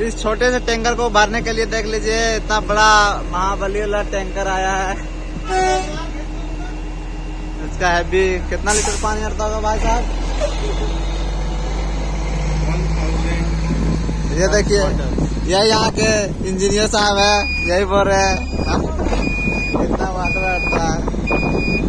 इस छोटे से टैंकर को भरने के लिए देख लीजिए, इतना बड़ा महाबली वाला टैंकर आया है। इसका हैवी कितना लीटर पानी भरता होगा भाई साहब? ये देखिए, ये यहाँ के इंजीनियर साहब है, यही बोल रहे हैं। हाँ? कितना वाटर आता है।